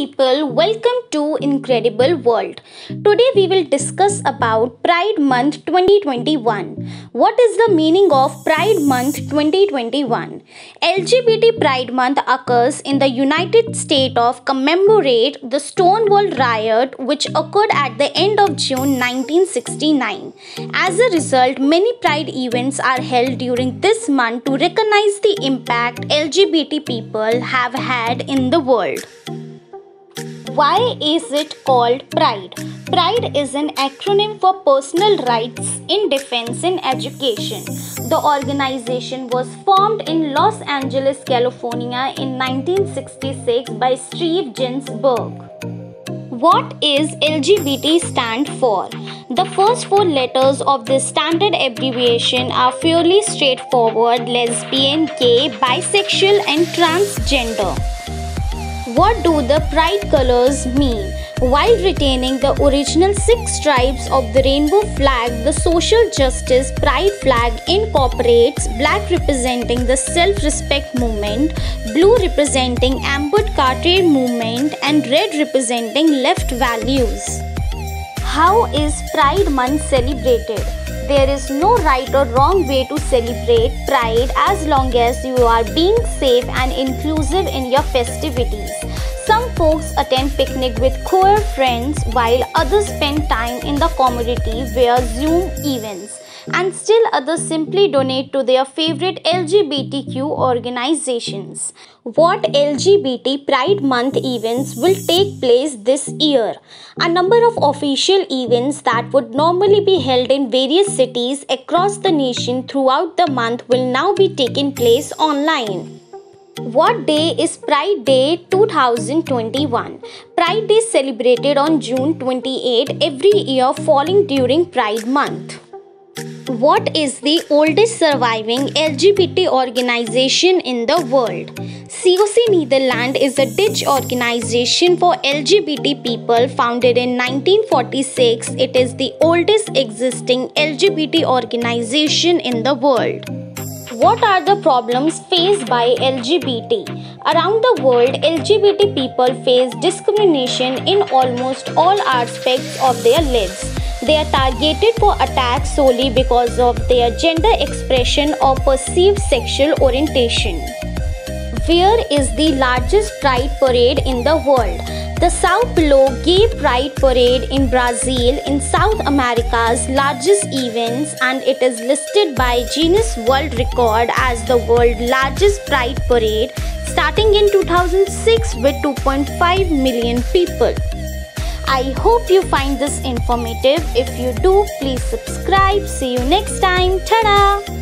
people, welcome to Incredible World. Today we will discuss about Pride Month 2021. What is the meaning of Pride Month 2021? LGBT Pride Month occurs in the United States of commemorate the Stonewall riot which occurred at the end of June 1969. As a result, many pride events are held during this month to recognize the impact LGBT people have had in the world. Why is it called Pride? Pride is an acronym for Personal Rights in Defense in Education. The organization was formed in Los Angeles, California in 1966 by Steve Ginsburg. What is LGBT stand for? The first four letters of this standard abbreviation are fairly straightforward lesbian, gay, bisexual, and transgender. What do the pride colors mean? While retaining the original six stripes of the rainbow flag, the social justice pride flag incorporates black representing the self respect movement, blue representing Amber Carter movement, and red representing left values. How is Pride Month celebrated? There is no right or wrong way to celebrate Pride as long as you are being safe and inclusive in your festivities. Some folks attend picnic with queer friends while others spend time in the community via Zoom events and still others simply donate to their favorite LGBTQ organizations. What LGBT Pride Month events will take place this year? A number of official events that would normally be held in various cities across the nation throughout the month will now be taking place online. What day is Pride Day 2021? Pride Day is celebrated on June 28 every year falling during Pride Month. What is the oldest surviving LGBT organization in the world? COC Netherlands is a Dutch organization for LGBT people founded in 1946. It is the oldest existing LGBT organization in the world. What are the problems faced by LGBT? Around the world, LGBT people face discrimination in almost all aspects of their lives. They are targeted for attacks solely because of their gender expression or perceived sexual orientation. Where is the largest pride parade in the world? The Sao Paulo Gay Pride Parade in Brazil in South America's largest events and it is listed by Guinness World Record as the world's largest pride parade starting in 2006 with 2.5 million people. I hope you find this informative. If you do, please subscribe. See you next time. Ta-da!